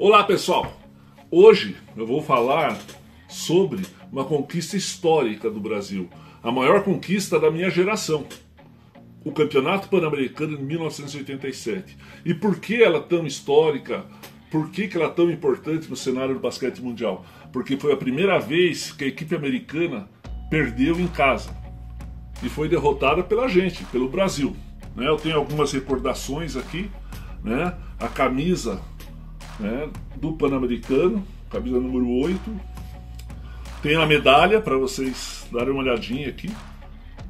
Olá pessoal, hoje eu vou falar sobre uma conquista histórica do Brasil, a maior conquista da minha geração, o Campeonato Pan-Americano de 1987. E por que ela é tão histórica? Por que, que ela é tão importante no cenário do basquete mundial? Porque foi a primeira vez que a equipe americana perdeu em casa e foi derrotada pela gente, pelo Brasil. Né? Eu tenho algumas recordações aqui, né? a camisa né, do Pan-Americano, camisa número 8. Tem a medalha para vocês darem uma olhadinha aqui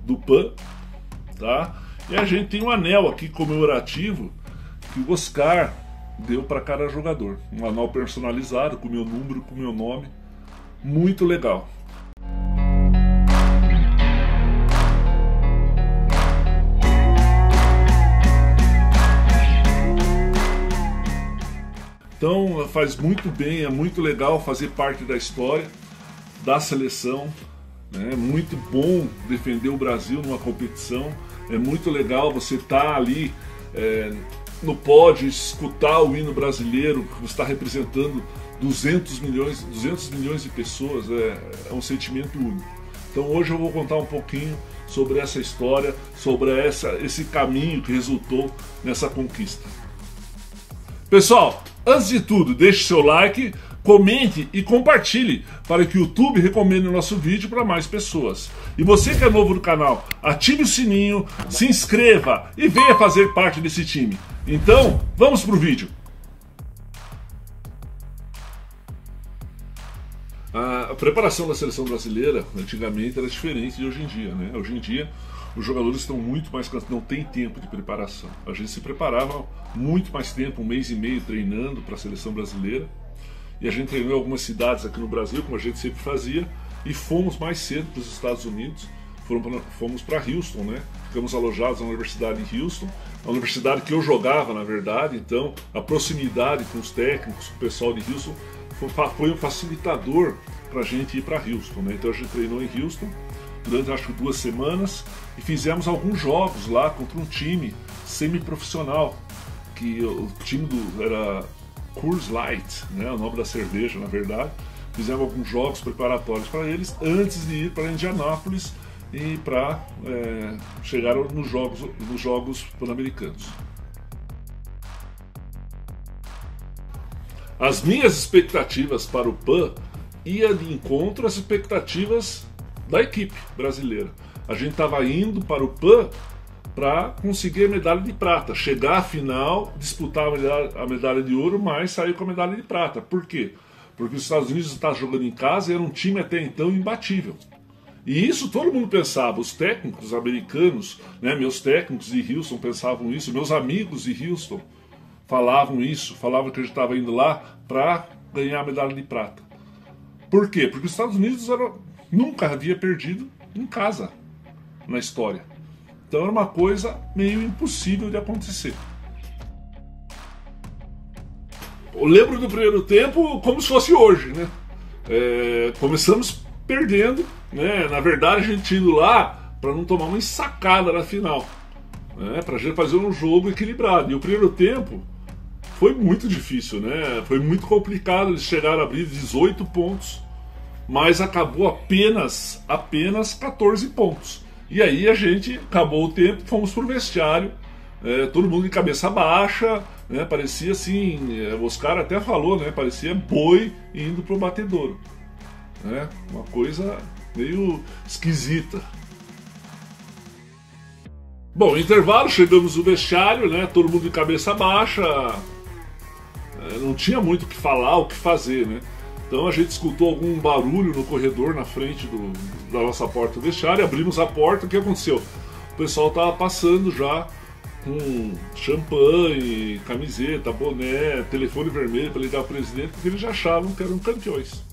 do Pan, tá? E a gente tem um anel aqui comemorativo que o Oscar deu para cada jogador, um anel personalizado com meu número, com meu nome, muito legal. Então faz muito bem, é muito legal fazer parte da história da seleção. Né? É muito bom defender o Brasil numa competição. É muito legal você estar tá ali é, no pódio, escutar o hino brasileiro, você está representando 200 milhões, 200 milhões de pessoas. É, é um sentimento único. Então hoje eu vou contar um pouquinho sobre essa história, sobre essa, esse caminho que resultou nessa conquista. Pessoal, Antes de tudo, deixe seu like, comente e compartilhe para que o YouTube recomende o nosso vídeo para mais pessoas. E você que é novo no canal, ative o sininho, se inscreva e venha fazer parte desse time. Então, vamos pro vídeo. A preparação da seleção brasileira antigamente era diferente de hoje em dia, né? Hoje em dia os jogadores estão muito mais cansados, não tem tempo de preparação. A gente se preparava muito mais tempo, um mês e meio treinando para a seleção brasileira. E a gente treinou em algumas cidades aqui no Brasil, como a gente sempre fazia, e fomos mais cedo para os Estados Unidos. Fomos para Houston, né? Ficamos alojados na Universidade de Houston, a universidade que eu jogava, na verdade. Então, a proximidade com os técnicos, com o pessoal de Houston, foi um facilitador para a gente ir para Houston. Né? Então, a gente treinou em Houston durante acho duas semanas e fizemos alguns jogos lá contra um time semi-profissional, que o time do, era Coors Light, né, o nome da cerveja na verdade. Fizemos alguns jogos preparatórios para eles antes de ir para Indianápolis e para é, chegar nos jogos, nos jogos pan-americanos. As minhas expectativas para o PAN iam de encontro às expectativas da equipe brasileira. A gente estava indo para o PAN para conseguir a medalha de prata, chegar à final, disputar a medalha, a medalha, de ouro, mas sair com a medalha de prata. Por quê? Porque os Estados Unidos está jogando em casa e era um time até então imbatível. E isso todo mundo pensava, os técnicos americanos, né, meus técnicos de Houston pensavam isso, meus amigos de Houston falavam isso, falavam que a gente estava indo lá para ganhar a medalha de prata. Por quê? Porque os Estados Unidos eram nunca havia perdido em casa na história. Então era uma coisa meio impossível de acontecer. Eu lembro do primeiro tempo como se fosse hoje, né? É, começamos perdendo, né? Na verdade, a gente indo lá para não tomar uma ensacada na final, né? Para gente fazer um jogo equilibrado. E o primeiro tempo foi muito difícil, né? Foi muito complicado. Eles chegaram a abrir 18 pontos mas acabou apenas apenas 14 pontos. E aí a gente acabou o tempo, fomos pro vestiário, é, todo mundo de cabeça baixa, né, parecia assim, é, o Oscar até falou, né, parecia boi indo pro batedouro. Né, uma coisa meio esquisita. Bom, intervalo, chegamos no vestiário, né, todo mundo de cabeça baixa, é, não tinha muito o que falar, o que fazer, né. Então a gente escutou algum barulho no corredor na frente do, da nossa porta do vestiário, abrimos a porta, o que aconteceu? O pessoal estava passando já com champanhe, camiseta, boné, telefone vermelho para ligar o presidente, porque eles já achavam que eram campeões.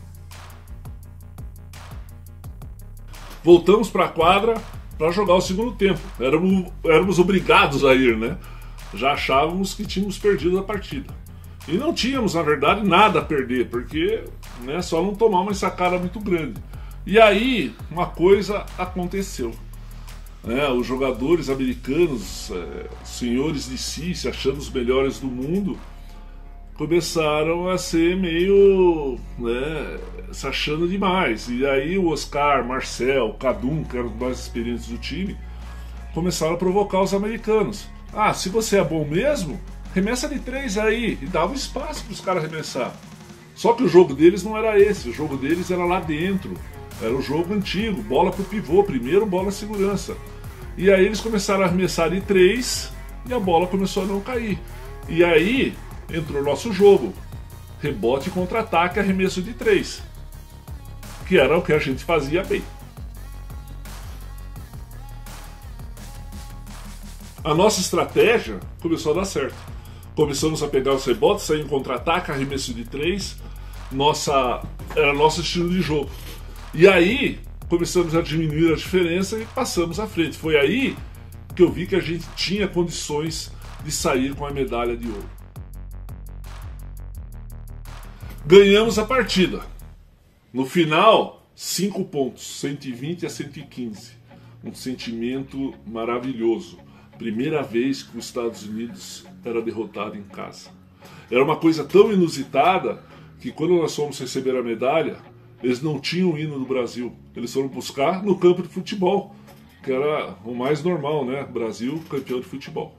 Voltamos para a quadra para jogar o segundo tempo. Éramos, éramos obrigados a ir, né? Já achávamos que tínhamos perdido a partida. E não tínhamos, na verdade, nada a perder, porque né, só não tomar uma sacada muito grande. E aí, uma coisa aconteceu. Né, os jogadores americanos, é, senhores de si, se achando os melhores do mundo, começaram a ser meio né, se achando demais. E aí o Oscar, Marcel, Cadum, que eram os mais experientes do time, começaram a provocar os americanos. Ah, se você é bom mesmo, remessa de três aí. E dava espaço para os caras arremessar. Só que o jogo deles não era esse, o jogo deles era lá dentro. Era o jogo antigo, bola pro pivô, primeiro bola segurança. E aí eles começaram a arremessar de três e a bola começou a não cair. E aí entrou o nosso jogo. Rebote, contra-ataque, arremesso de três. Que era o que a gente fazia bem. A nossa estratégia começou a dar certo. Começamos a pegar os rebotes, sair em contra-ataque, arremesso de três. Nossa, era nosso estilo de jogo. E aí começamos a diminuir a diferença e passamos à frente. Foi aí que eu vi que a gente tinha condições de sair com a medalha de ouro. Ganhamos a partida. No final, 5 pontos, 120 a 115. Um sentimento maravilhoso. Primeira vez que os Estados Unidos era derrotado em casa. Era uma coisa tão inusitada que quando nós fomos receber a medalha, eles não tinham o hino do Brasil. Eles foram buscar no campo de futebol, que era o mais normal, né? Brasil campeão de futebol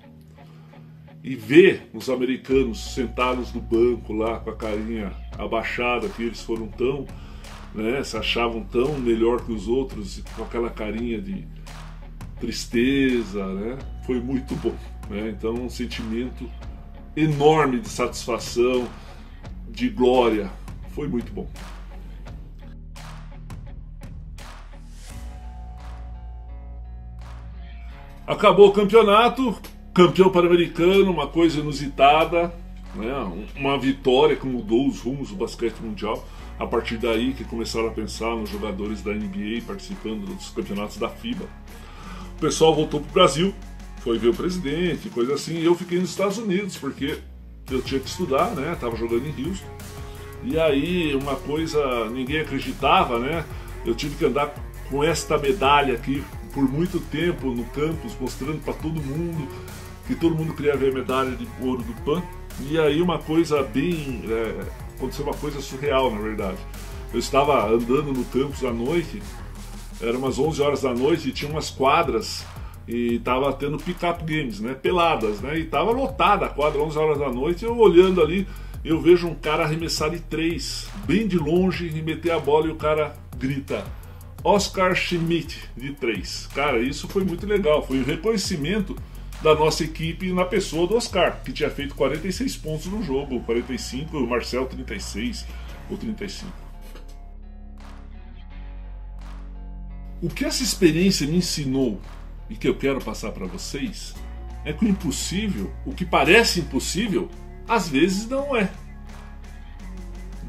e ver os americanos sentados no banco lá com a carinha abaixada, que eles foram tão, né, se achavam tão melhor que os outros, com aquela carinha de tristeza, né, foi muito bom. Né? Então, um sentimento enorme de satisfação, de glória, foi muito bom. Acabou o campeonato, campeão pan-americano, uma coisa inusitada, né? uma vitória que mudou os rumos do basquete mundial. A partir daí que começaram a pensar nos jogadores da NBA participando dos campeonatos da FIBA. O pessoal voltou para o Brasil, foi ver o presidente, coisa assim, e eu fiquei nos Estados Unidos, porque eu tinha que estudar, né? Tava jogando em Houston. E aí uma coisa ninguém acreditava, né? Eu tive que andar com esta medalha aqui por muito tempo no campus, mostrando para todo mundo que todo mundo queria ver a medalha de ouro do PAN. E aí uma coisa bem. É, aconteceu uma coisa surreal, na verdade. Eu estava andando no campus à noite, eram umas 11 horas da noite e tinha umas quadras e tava tendo pick-up games, né? Peladas, né? E tava lotada a quadra 11 horas da noite. Eu olhando ali, eu vejo um cara arremessar de três, bem de longe, e meter a bola e o cara grita: Oscar Schmidt de três. Cara, isso foi muito legal. Foi um reconhecimento da nossa equipe na pessoa do Oscar, que tinha feito 46 pontos no jogo, 45, o Marcel 36 ou 35. O que essa experiência me ensinou e que eu quero passar para vocês é que o impossível, o que parece impossível, às vezes não é.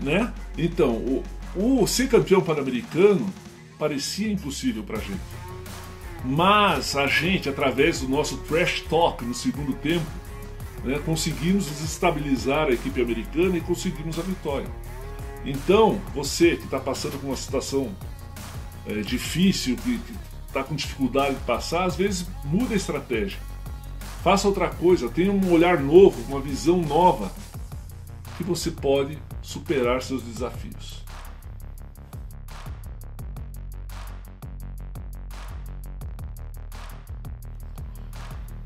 Né? Então, o, o ser campeão pan-americano parecia impossível para gente. Mas a gente, através do nosso trash talk no segundo tempo, né, conseguimos desestabilizar a equipe americana e conseguimos a vitória. Então, você que está passando por uma situação é, difícil, que está com dificuldade de passar, às vezes muda a estratégia. Faça outra coisa, tenha um olhar novo, uma visão nova, que você pode superar seus desafios.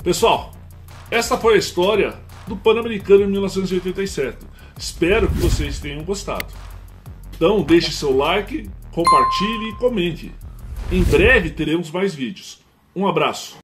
Pessoal, essa foi a história do Pan-Americano em 1987. Espero que vocês tenham gostado. Então deixe seu like, compartilhe e comente. Em breve teremos mais vídeos. Um abraço.